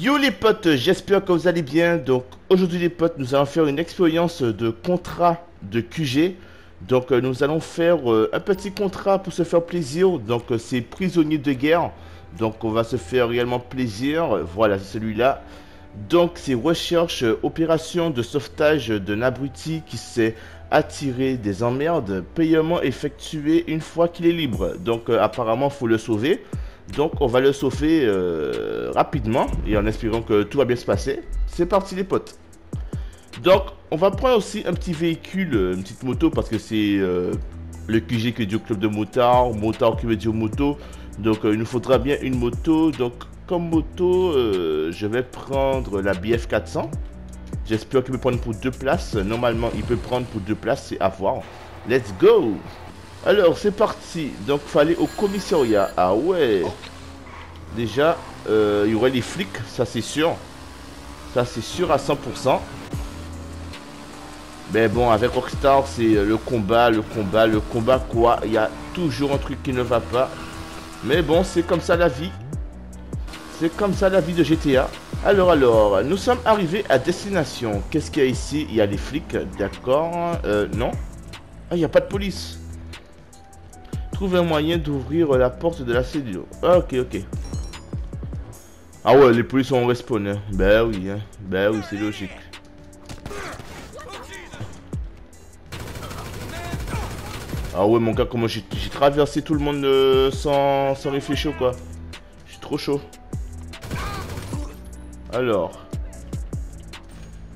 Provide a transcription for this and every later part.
Yo les potes, j'espère que vous allez bien. Donc aujourd'hui les potes, nous allons faire une expérience de contrat de QG. Donc euh, nous allons faire euh, un petit contrat pour se faire plaisir. Donc euh, c'est prisonnier de guerre. Donc on va se faire réellement plaisir. Voilà, celui-là. Donc c'est recherche opération de sauvetage d'un abruti qui s'est attiré des emmerdes. Paiement effectué une fois qu'il est libre. Donc apparemment faut le sauver. Donc on va le sauver euh, rapidement et en espérant que tout va bien se passer. C'est parti les potes. Donc on va prendre aussi un petit véhicule, euh, une petite moto parce que c'est euh, le QG qui est du club de motard, motard qui veut dire moto. Donc il nous faudra bien une moto. Donc comme moto, je vais prendre la BF 400. J'espère qu'il peut prendre pour deux places. Normalement il peut prendre pour deux places, c'est à voir. Let's go alors, c'est parti. Donc, fallait au commissariat. Ah ouais. Déjà, euh, il y aurait les flics, ça c'est sûr. Ça c'est sûr à 100%. Mais bon, avec Rockstar, c'est euh, le combat, le combat, le combat quoi. Il y a toujours un truc qui ne va pas. Mais bon, c'est comme ça la vie. C'est comme ça la vie de GTA. Alors, alors, nous sommes arrivés à destination. Qu'est-ce qu'il y a ici? Il y a les flics, d'accord. Euh, non. Ah, il n'y a pas de police trouve un moyen d'ouvrir la porte de la cellule. ok, ok. Ah ouais, les polices sont respawn. Hein. Ben oui, hein. Ben oui, c'est logique. Ah ouais, mon gars, comment j'ai traversé tout le monde euh, sans, sans réfléchir, quoi. Je suis trop chaud. Alors.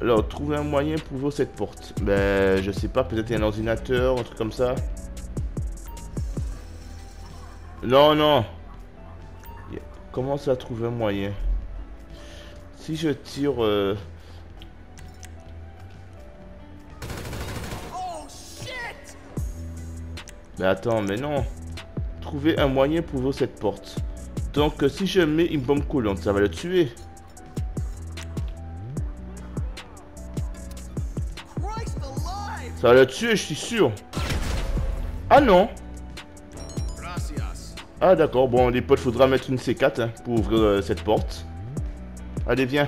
Alors, trouver un moyen pour ouvrir cette porte. Ben, je sais pas, peut-être un ordinateur, un truc comme ça. Non, non. Comment ça trouver un moyen? Si je tire... Euh... Mais attends, mais non. Trouver un moyen pour ouvrir cette porte. Donc, euh, si je mets une bombe coulante, ça va le tuer. Ça va le tuer, je suis sûr. Ah non ah d'accord, bon les potes, faudra mettre une C4 hein, pour ouvrir euh, cette porte. Allez, viens.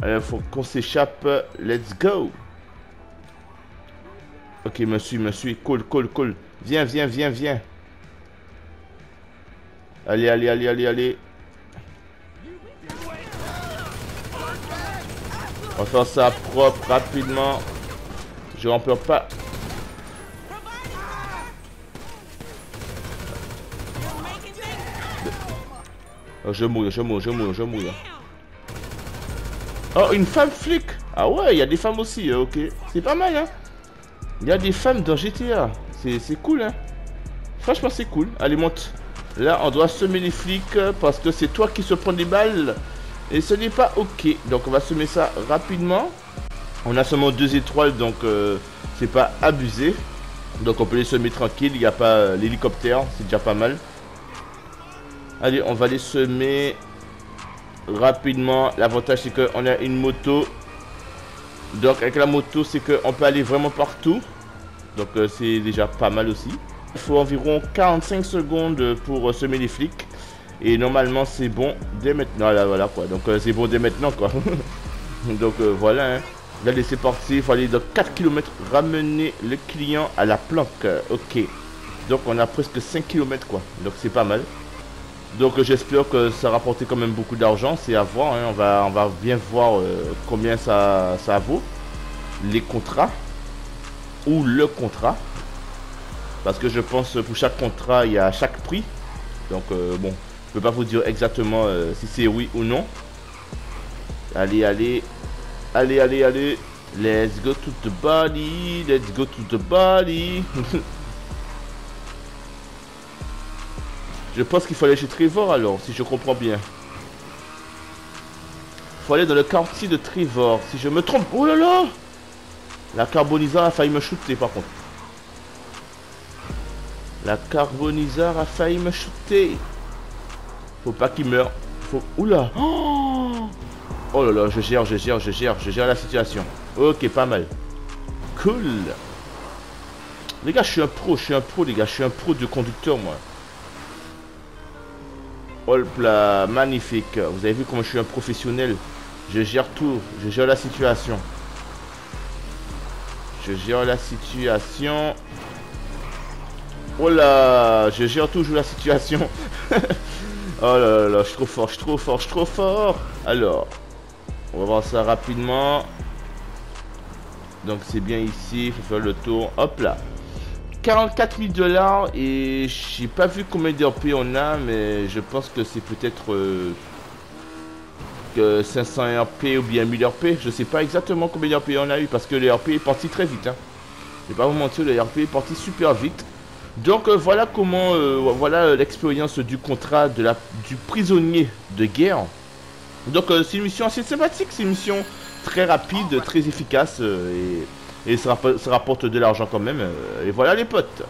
Allez, faut qu'on s'échappe. Let's go. Ok, me suis, me suis. Cool, cool, cool. Viens, viens, viens, viens. Allez, allez, allez, allez, allez. On va ça propre, rapidement. Je remplis pas je mouille, je mouille, je mouille, je mouille. Oh, une femme flic Ah ouais, il y a des femmes aussi, hein, ok. C'est pas mal, hein. Il y a des femmes dans GTA. C'est cool, hein. Franchement, c'est cool. Allez, monte. Là, on doit semer les flics parce que c'est toi qui se prends des balles. Et ce n'est pas ok. Donc, on va semer ça rapidement. On a seulement deux étoiles, donc euh, c'est pas abusé. Donc, on peut les semer tranquille. Il n'y a pas euh, l'hélicoptère, c'est déjà pas mal. Allez, on va les semer rapidement. L'avantage, c'est qu'on a une moto. Donc, avec la moto, c'est qu'on peut aller vraiment partout. Donc, euh, c'est déjà pas mal aussi. Il faut environ 45 secondes pour euh, semer les flics. Et normalement, c'est bon dès maintenant. Là, voilà quoi. Donc, euh, c'est bon dès maintenant quoi. Donc, voilà. Hein. Allez, c'est parti. Il faut aller dans 4 km. Ramener le client à la planque. Ok. Donc, on a presque 5 km quoi. Donc, c'est pas mal. Donc j'espère que ça rapportait quand même beaucoup d'argent, c'est à voir, hein. on, va, on va bien voir euh, combien ça, ça vaut, les contrats, ou le contrat, parce que je pense pour chaque contrat il y a chaque prix, donc euh, bon, je peux pas vous dire exactement euh, si c'est oui ou non. Allez, allez, allez, allez, allez, let's go to the body, let's go to the body. Je pense qu'il faut aller chez Trevor alors, si je comprends bien. Faut aller dans le quartier de Trevor, si je me trompe. Oh là là La carbonisare a failli me shooter par contre. La carbonisare a failli me shooter. Faut pas qu'il meure. Faut... Oula oh, oh là là, je gère, je gère, je gère, je gère la situation. Ok, pas mal. Cool. Les gars, je suis un pro, je suis un pro, les gars. Je suis un pro de conducteur, moi. Hop là, magnifique. Vous avez vu comment je suis un professionnel. Je gère tout. Je gère la situation. Je gère la situation. Oh là, je gère toujours la situation. oh là là, je suis trop fort, je suis trop fort, je suis trop fort. Alors, on va voir ça rapidement. Donc c'est bien ici, il faut faire le tour. Hop là. 44 000 dollars et j'ai pas vu combien d'RP on a, mais je pense que c'est peut-être euh, que 500 RP ou bien 1000 RP. Je sais pas exactement combien d'RP on a eu parce que le RP est parti très vite. Hein. Je vais pas vous mentir, le RP est parti super vite. Donc euh, voilà comment, euh, voilà l'expérience du contrat de la, du prisonnier de guerre. Donc c'est une mission assez sympathique, c'est une mission très rapide, très efficace et, et ça, rapporte de l'argent quand même. et voilà les potes.